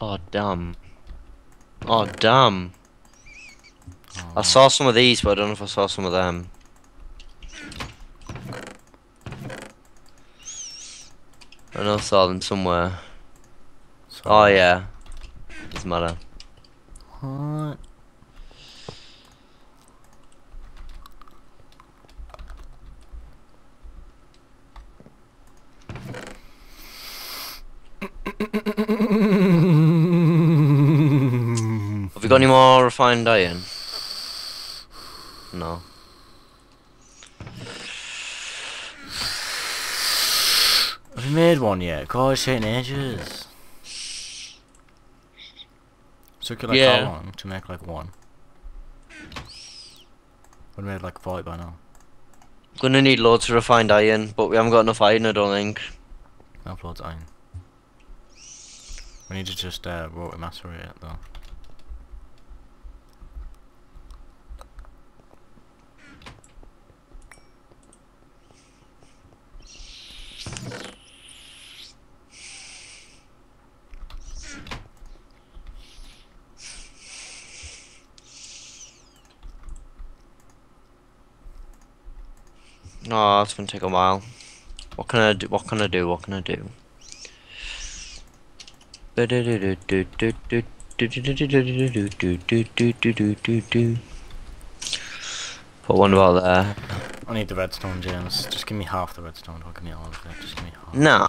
Oh damn. Oh damn. I Oh, saw some of these, but I don't know if I saw some of them. I know I saw them somewhere. so- Oh yeah. Doesn't matter. What? Any more refined iron? No. Have you made one yet? God, it's taking ages. Took you like Yeah. how long to make like one? Would have made like 40 by now. Gonna need loads of refined iron, but we haven't got enough iron, I don't think. Uploads iron. We need to just uh, rotary macerate it though. No, it's gonna take a while. What can I do? What can I do? What can I do? Put one about there. I need the redstone, James. Just give me half the redstone. Don't give me all of it. Just give me half. Nah.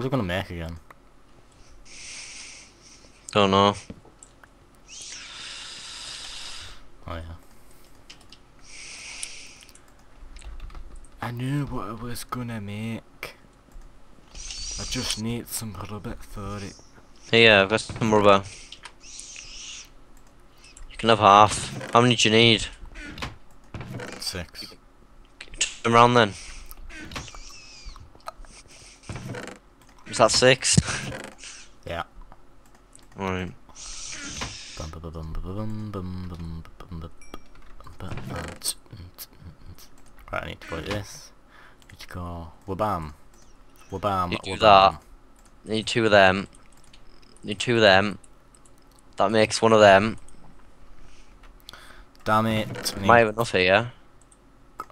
Was I gonna make again? Oh, Don't know. Oh yeah. I knew what I was gonna make. I just need some rubber for it. Here, I've got some rubber. You can have half. How many do you need? Six. Turn around then. Tsk, that six? yeah. tsk. Right, I need to put this. Need to go. Wabam. Wabam. You do wabam. that. Need two of them. Need two of them. That makes one of them. Damn it. we Might need- have enough here.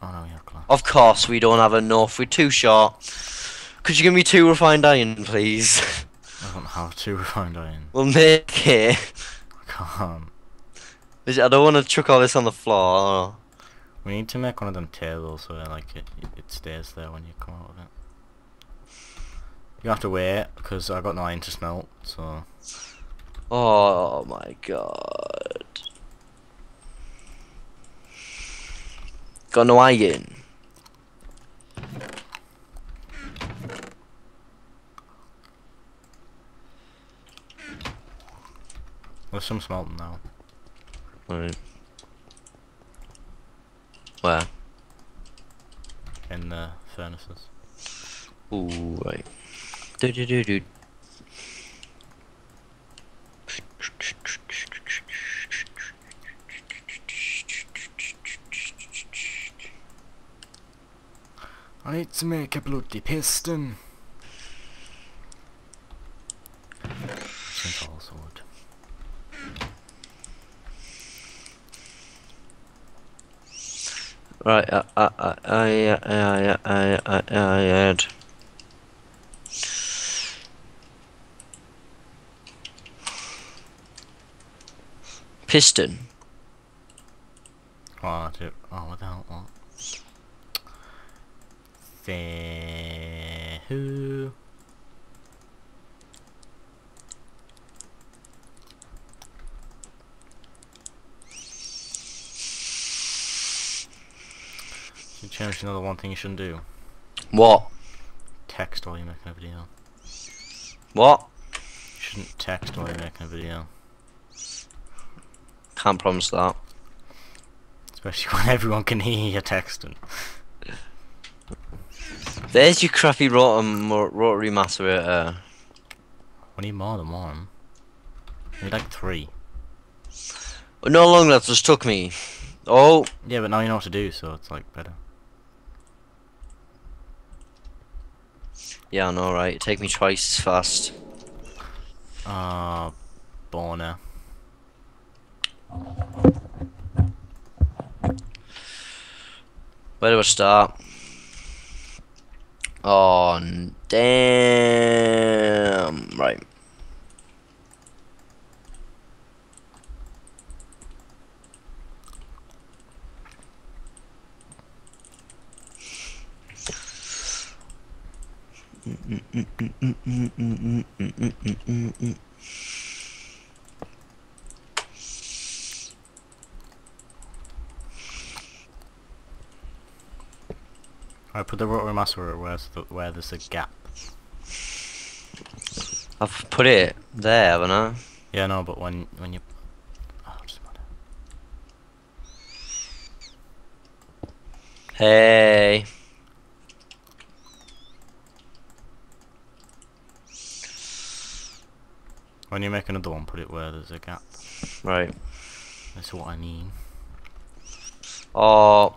Oh no, you're close. Of course we don't have enough. We're too short. Could you give me two refined iron, please? I don't have two refined iron. we'll make it. I can't. I don't want to chuck all this on the floor. We need to make one of them tables so like it, it stays there when you come out of it. You have to wait because I got no iron to smelt, so Oh my god. Got no iron. There's some smelting now. Right. Where? in the furnaces. Ooh, right. Do do do do. I need to make a bloody piston. Right, I, I, I, I, I, I, I, I had. Piston. Oh, do. Oh, what the hell? Oh. What? The who? You changed another one thing you shouldn't do. What? Text while you're making a video. What? You shouldn't text while you're making a video. Can't promise that. Especially when everyone can hear you texting. There's your crappy rot mo- rotary macerator. We need more than one. We need like three. No longer that just took me. Oh, Yeah, but now you know what to do, so it's like better. Yeah, I know, right? Take me twice as fast. Ah, Borna. Where do I start? Oh, damn. Right. I put the rotary master where the, where there's a gap. I've put it there, haven't I? Yeah, no, but when when you. Oh. Hey. When you make another one, put it where there's a gap. Right. That's what I mean. Oh,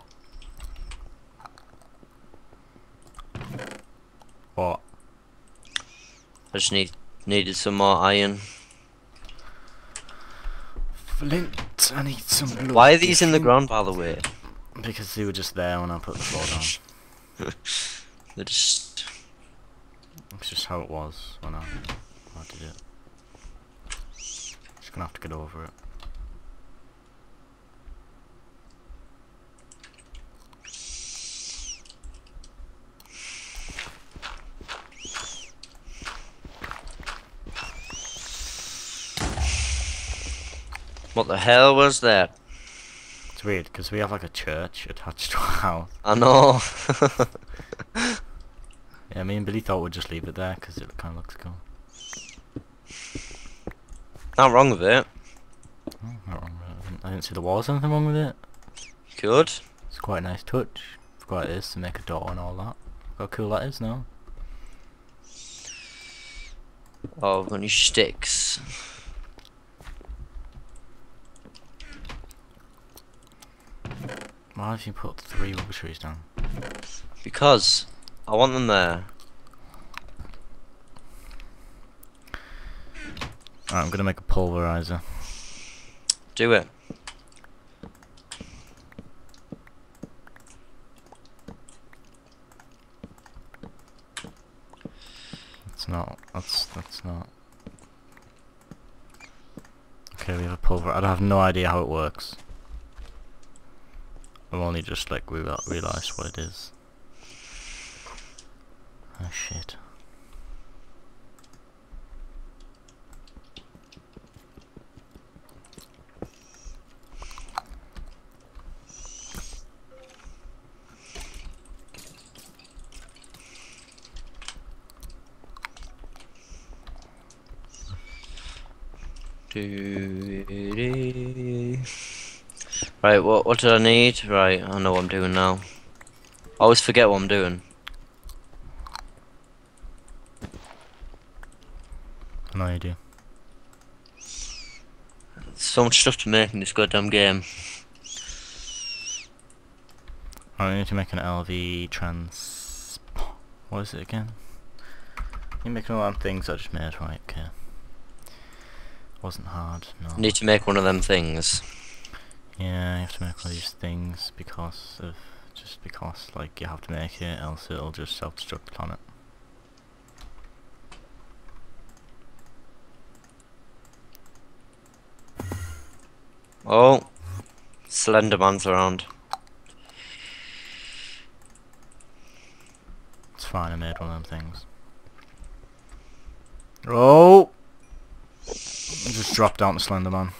What? I just need needed some more iron. Flint. I need some. blood. Why are these in the ground, by the way? Because they were just there when I put the floor down. They're just. It's just how it was when I, when I did it. Just gonna have to get over it. What the hell was that? It's weird because we have like a church attached to our house. I know. Yeah, me and Billy thought we'd just leave it there because it kind of looks cool. Not wrong with it. Oh, not wrong with it. I didn't- I didn't see there was anything wrong with it. Good. It's quite a nice touch. Forgot it is to make a door and all that. Look how cool that is now. Oh, I've got new sticks. Why have you put three rubber trees down? Because I want them there. Alright, I'm gonna make a pulverizer. Do it. That's not. That's that's not. Okay, we have a pulver. I have no idea how it works. I've only just like re realised what it is. Oh shit. Right, what what did I need? Right, I know what I'm doing now. I always forget what I'm doing. I know you do. So much stuff to make in this goddamn game. I need to make an LV trans. What is it again? You making all them things I just made, right? Okay. Wasn't hard, no. Need to make one of them things. Yeah, you have to make all these things because of just because like you have to make it, else it'll just self-destruct the planet. Oh, Slenderman's around. It's fine, I made one of them things. Oh! Just dropped down to Slenderman.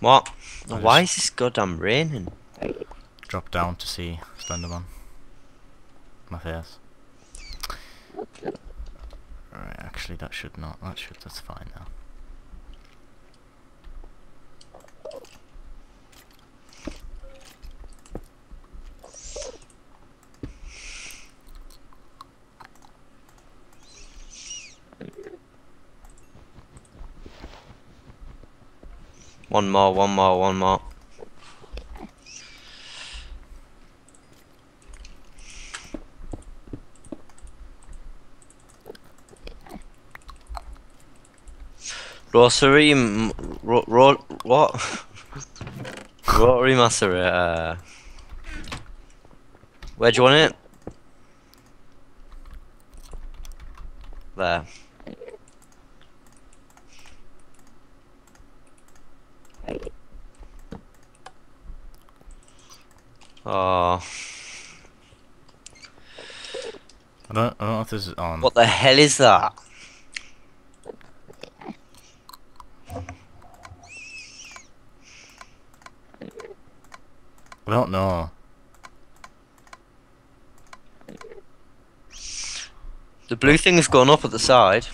What? I Why is this goddamn raining? Drop down to see Slenderman. My face. Alright, actually that should not, that should, that's fine now. One more, one more, one more. Rosary, m- ro, ro, what? Rotary Macerator, uh, where do you want it? There. Oh, I don't, I don't know if this is on. what the hell is that? I don't know. The blue thing's gone up at the side.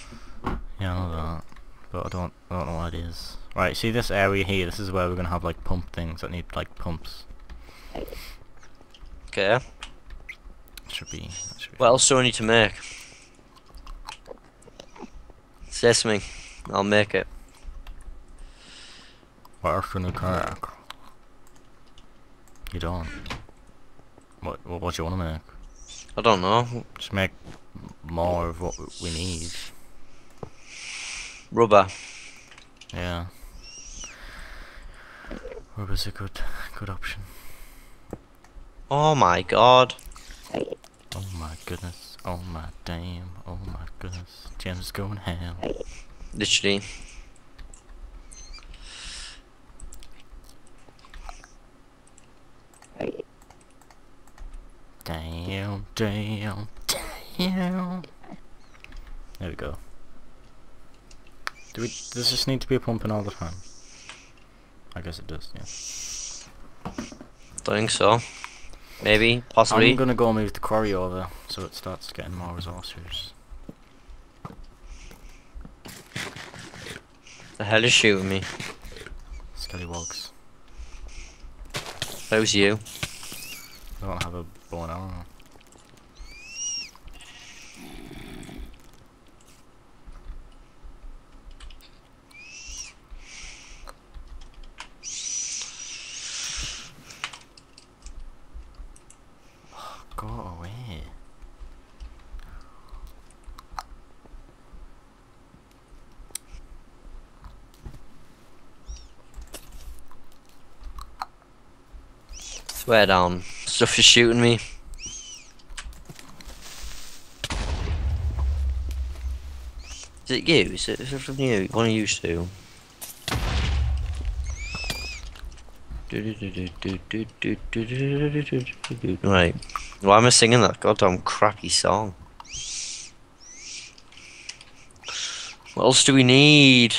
Yeah, I know that. But I don't, I don't know what it is. Right, see this area here? This is where we're gonna have like pump things that need like pumps. Okay. Should be. that Should be What else do I need to make? Sesame. I'll make it. What else do you make? You don't. What, what, what do you want to make? I don't know. Just make more of what we need. Rubber. Yeah. Rubber's a good, good option. Oh my god. Oh my goodness. Oh my damn. Oh my goodness. Jim's going ham. Literally. Damn, damn, damn. There we go. Do we, does this need to be pumping all the time? I guess it does, yeah. Think so. Maybe. Possibly. I'm gonna go move the quarry over so it starts getting more resources. The hell is shooting me? Skellywogs. That was you. I don't have a bow and arrow. Go away. Swear down. Um, stuff is shooting me. Is it you? Is it, is it from you? One of you two? Right. Why am I singing that goddamn crappy song? What else do we need?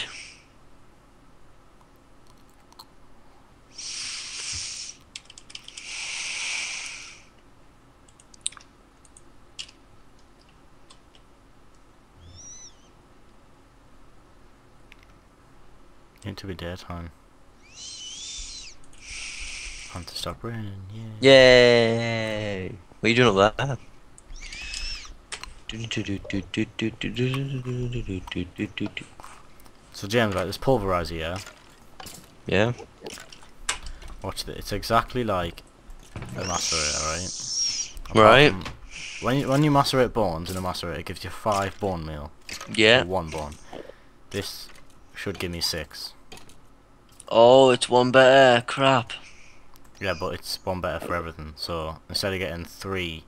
Be daytime. Time to stop raining, yeah. Yay! What are you doing up there? So James, right, this pulverizer, yeah? Yeah. Watch this. It's exactly like a macerator, right? Right. From- When you, when you macerate bones in a macerator, it gives you five bone meal. Yeah. One bone. This should give me six. Oh, it's one better. Crap. Yeah, but it's one better for everything. So instead of getting three,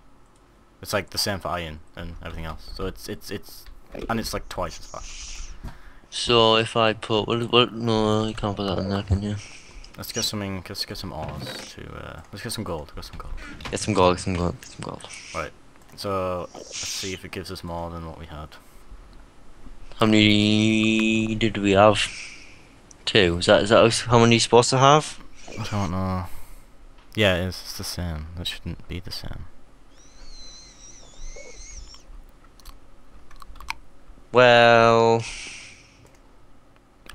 it's like the same for iron and everything else. So it's it's it's and it's like twice as fast. So if I put what? What? No, you can't put that in there, can you? Let's get something. Let's get some ores to. Uh, let's get some gold. Get some gold. Get some gold. Get some gold. Get some gold. So let's see if it gives us more than what we had. How many did we have? Two. Is that is that how many you're supposed to have? I don't know. Yeah, it is. It's the same. That shouldn't be the same. Well,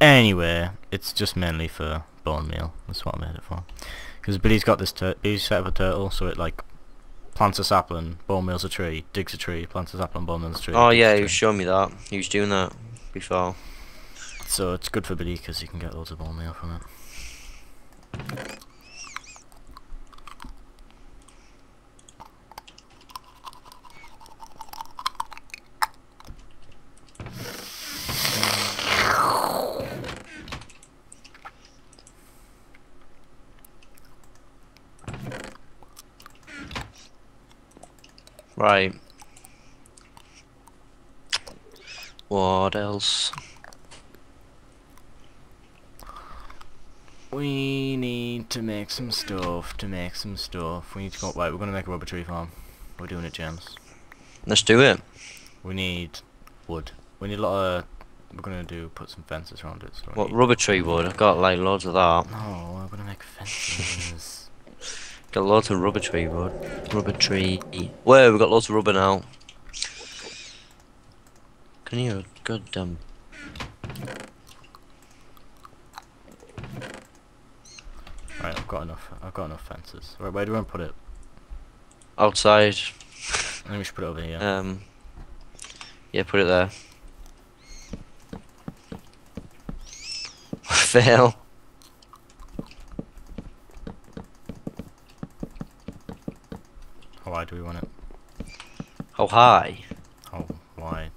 Anyway, it's just mainly for bone meal. That's what I made it for. Because Billy's got this. Billy's set up a turtle, so it like plants a sapling, bone meals a tree, digs a tree, plants a sapling, bone meals a tree. oh yeah, he was showing me that. He was doing that before. So it's good for Billy because you can get loads of ball meal from it. Right. What else? Need to make some stuff, to make some stuff. We need to go, right, we're gonna make a rubber tree farm. We're doing it, James. Let's do it. We need wood. We need a lot of, we're gonna do, put some fences around it. So What rubber tree wood? I've got like loads of that. No, we're gonna make fences. Got loads of rubber tree wood. Rubber tree. Where we've got loads of rubber now. Can you goddamn right, I've got enough, I've got enough fences. Right, where do we want to put it? outside? I think we should put it over here. Um. Yeah, put it there. Fail. How wide do we want it? How high? How wide?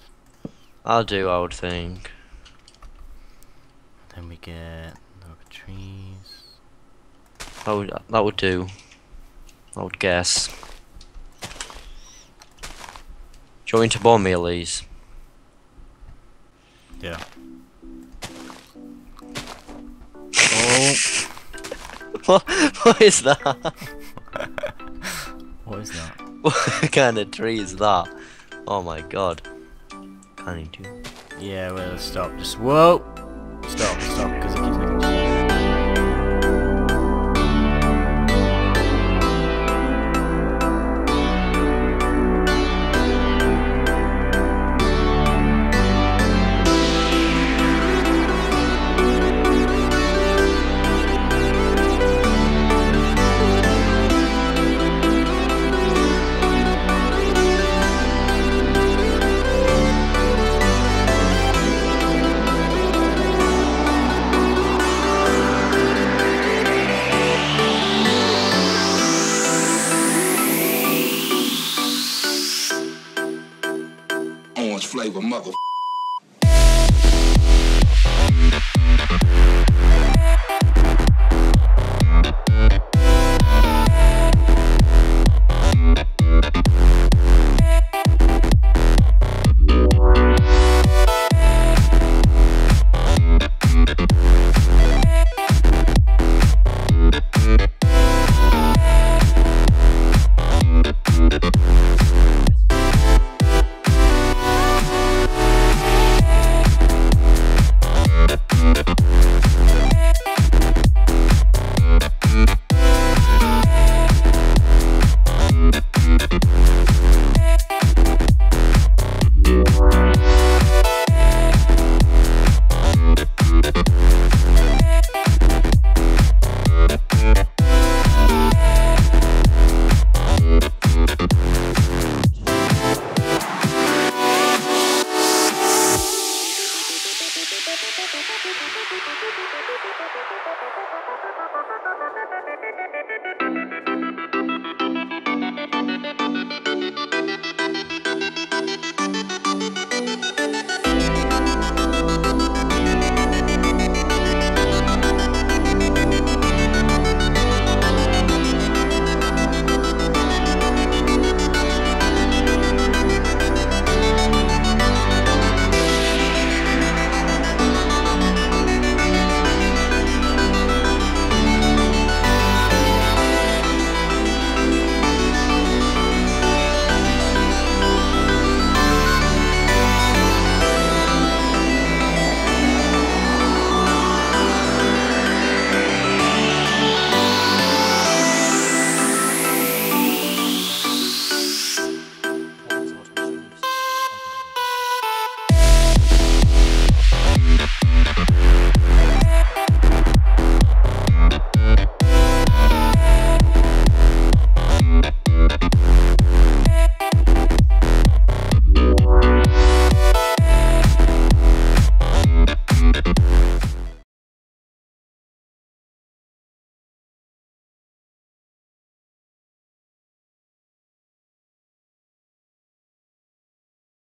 I'll do. I would think. Then we get rubber trees. That would that would do. I would guess. Do you want me to bomb me at least? Yeah. Oh, what? What is that? what is that? what kind of tree is that? Oh my god. Can't even do. Yeah, well, stop. Just whoa. flavor, mother.